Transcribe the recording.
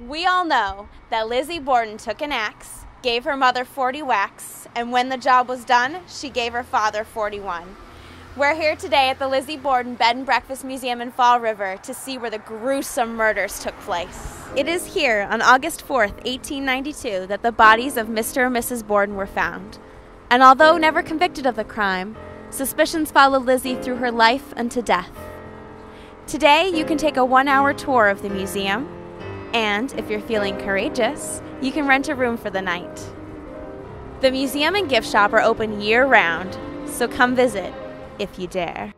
We all know that Lizzie Borden took an axe, gave her mother 40 whacks, and when the job was done, she gave her father 41. We're here today at the Lizzie Borden Bed and Breakfast Museum in Fall River to see where the gruesome murders took place. It is here on August 4th, 1892, that the bodies of Mr. and Mrs. Borden were found. And although never convicted of the crime, suspicions followed Lizzie through her life unto death. Today, you can take a one hour tour of the museum, and if you're feeling courageous, you can rent a room for the night. The museum and gift shop are open year round, so come visit if you dare.